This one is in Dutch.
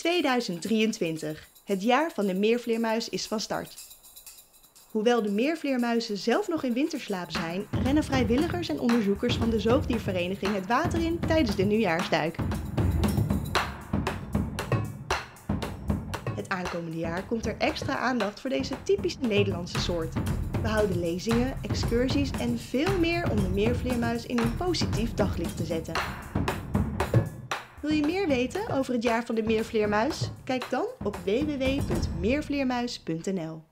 2023. Het jaar van de meervleermuis is van start. Hoewel de meervleermuizen zelf nog in winterslaap zijn, rennen vrijwilligers en onderzoekers van de zoogdiervereniging het water in tijdens de nieuwjaarsduik. Het aankomende jaar komt er extra aandacht voor deze typisch Nederlandse soort. We houden lezingen, excursies en veel meer om de meervleermuis in een positief daglicht te zetten. Wil je meer weten over het jaar van de meervleermuis? Kijk dan op www.meervleermuis.nl.